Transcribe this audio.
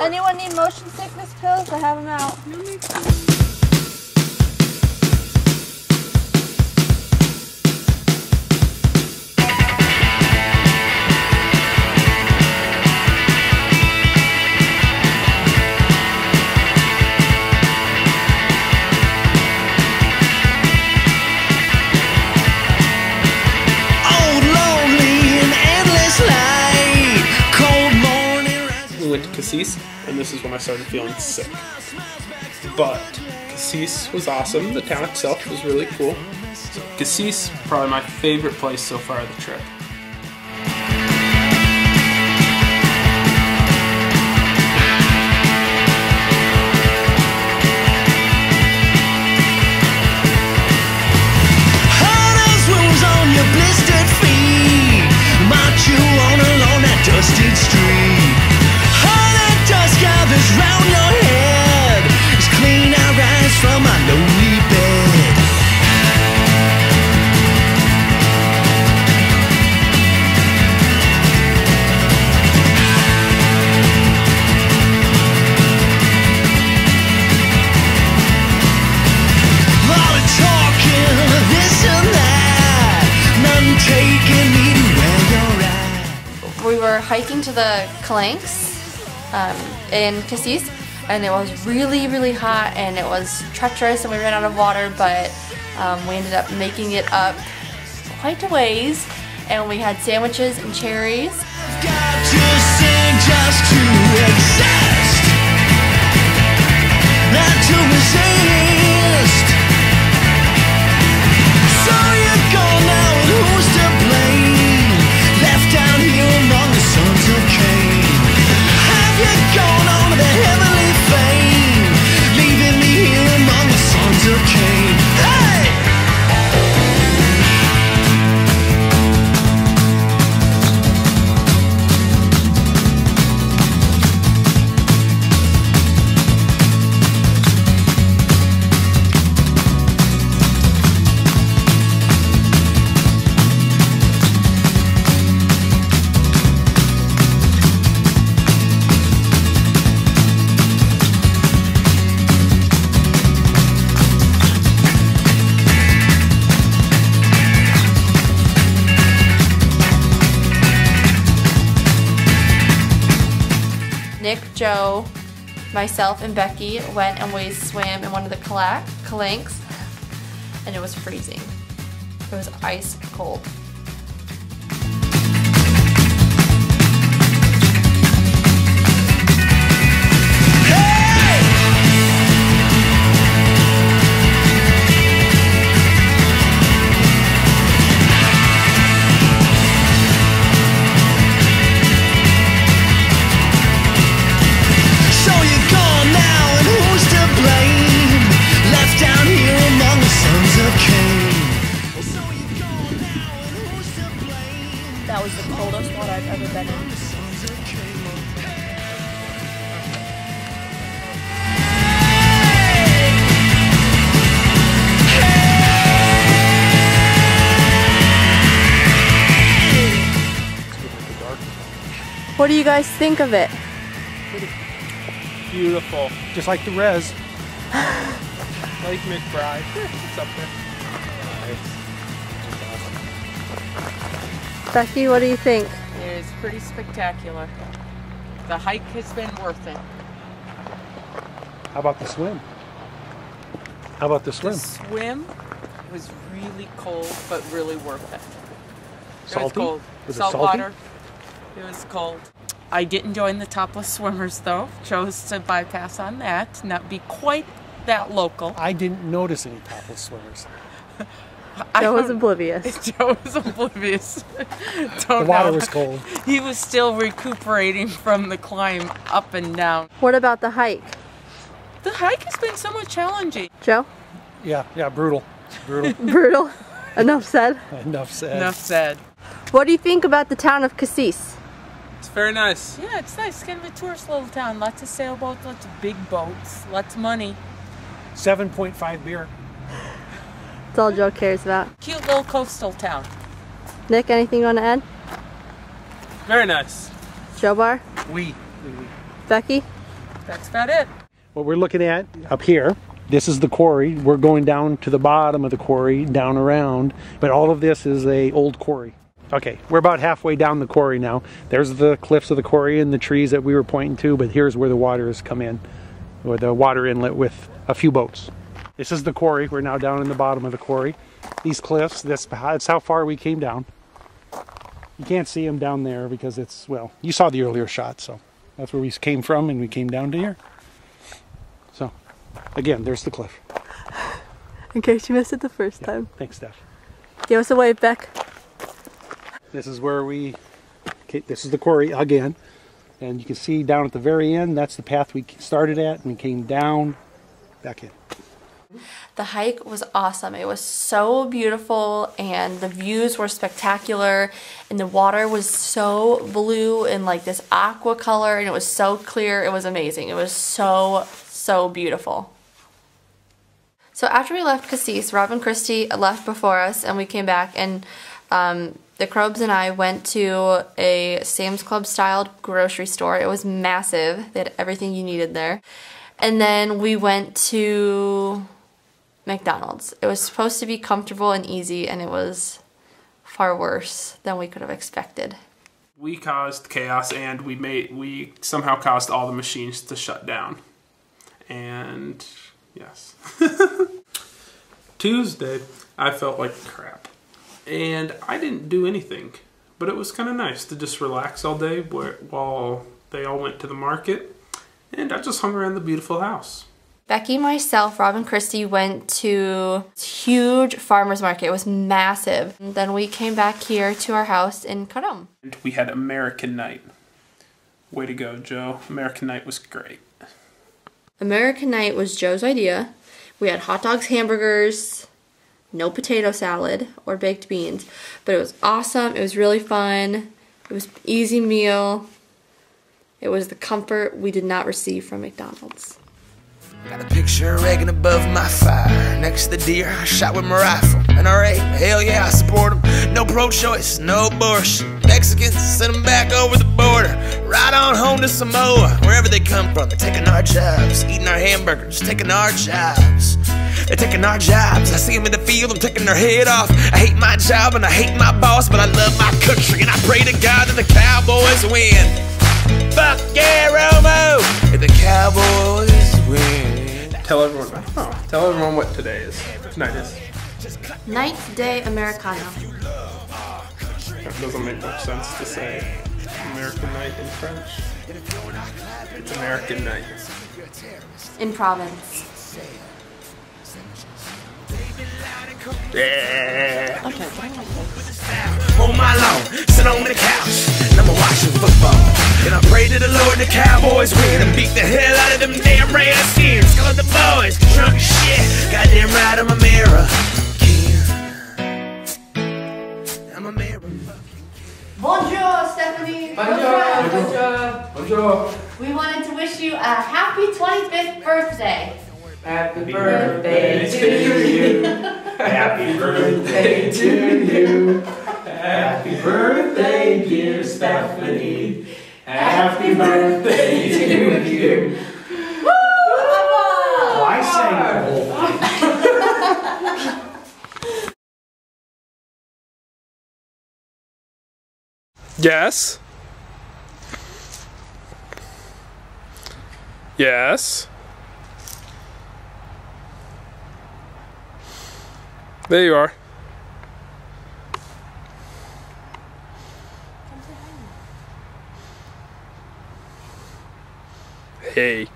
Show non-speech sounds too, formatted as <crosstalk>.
Anyone need motion sickness pills? I have them out. Cassis, and this is when I started feeling sick. But Cassis was awesome. The town itself was really cool. Cassis, probably my favorite place so far of the trip. We were hiking to the Calanques um, in Cassis, and it was really, really hot, and it was treacherous, and we ran out of water, but um, we ended up making it up quite a ways, and we had sandwiches and cherries. Nick, Joe, myself, and Becky went and we swam in one of the cala- and it was freezing. It was ice cold. What do you guys think of it? Beautiful. Just like the res. <laughs> Lake McBride. It's up there. Becky, what do you think? It is pretty spectacular. The hike has been worth it. How about the swim? How about the swim? The swim was really cold, but really worth it. It was Salty? cold. Was it Salt salty? water. It was cold. I didn't join the topless swimmers though. Chose to bypass on that, not be quite that local. I didn't notice any topless swimmers. <laughs> I Joe was don't- oblivious. <laughs> Joe was oblivious. The <laughs> Don't water know. was cold. He was still recuperating from the climb up and down. What about the hike? The hike has been somewhat challenging. Joe? Yeah, yeah, brutal. Brutal. Brutal. Enough said. Enough said. Enough said. What do you think about the town of Cassis? It's very nice. Yeah, it's nice. It's kind of a tourist little town. Lots of sailboats, lots of big boats, lots of money. 7.5 beer. That's all Joe cares about. Cute little coastal town. Nick, anything you want to add? Very nice. Joe Bar? We. Becky? That's about it. What we're looking at up here, this is the quarry. We're going down to the bottom of the quarry, down around, but all of this is a old quarry. Okay, we're about halfway down the quarry now. There's the cliffs of the quarry and the trees that we were pointing to, but here's where the water has come in, or the water inlet with a few boats. This is the quarry. We're now down in the bottom of the quarry. These cliffs, that's, that's how far we came down. You can't see them down there because it's, well, you saw the earlier shot, so that's where we came from and we came down to here. So, again, there's the cliff. In case you missed it the first time. Thanks, Steph. Give us a wave, Beck. This is where we, okay, this is the quarry again. And you can see down at the very end, that's the path we started at and we came down, back in. The hike was awesome. It was so beautiful and the views were spectacular and the water was so blue and like this aqua color and it was so clear. It was amazing. It was so, so beautiful. So after we left Cassis, Rob and Christy left before us and we came back and um, the Krobes and I went to a Sam's Club styled grocery store. It was massive. They had everything you needed there. And then we went to McDonald's. It was supposed to be comfortable and easy, and it was far worse than we could have expected. We caused chaos, and we made we somehow caused all the machines to shut down. And yes, <laughs> Tuesday I felt like crap, and I didn't do anything. But it was kind of nice to just relax all day while they all went to the market, and I just hung around the beautiful house. Becky, myself, Rob, and Christy went to this huge farmer's market. It was massive. And then we came back here to our house in Karam. And we had American Night. Way to go, Joe. American Night was great. American Night was Joe's idea. We had hot dogs, hamburgers, no potato salad or baked beans, but it was awesome. It was really fun. It was easy meal. It was the comfort we did not receive from McDonald's. Got a picture of Reagan above my fire. Next to the deer, I shot with my rifle. NRA, hell yeah, I support them. No pro choice, no abortion. Mexicans, send them back over the border. Right on home to Samoa, wherever they come from. They're taking our jobs, eating our hamburgers, taking our jobs. They're taking our jobs. I see them in the field, I'm taking their head off. I hate my job and I hate my boss, but I love my country. And I pray to God that the Cowboys win. Fuck yeah, Romo! And the Cowboys win. Tell everyone. Oh, tell everyone what today is. Tonight is. Ninth day Americano. That doesn't make much sense to say American Night in French. It's American Night. In Provence. Yeah. Okay. on my lawn, sit on the couch, and I'ma watch some football. And I pray to the Lord the Cowboys win and beat the hell out of them damn Redskins. Call the boys, drunk as shit. Goddamn right, I'm a mirror. I'm a mirror. Bonjour, Stephanie. Bonjour. Bonjour. We wanted to wish you a happy 25th birthday. Happy birthday to you. <laughs> Happy birthday to you. Happy birthday, dear Stephanie. Happy birthday to you. I sang the whole thing. <laughs> Yes. Yes. There you are. Hey.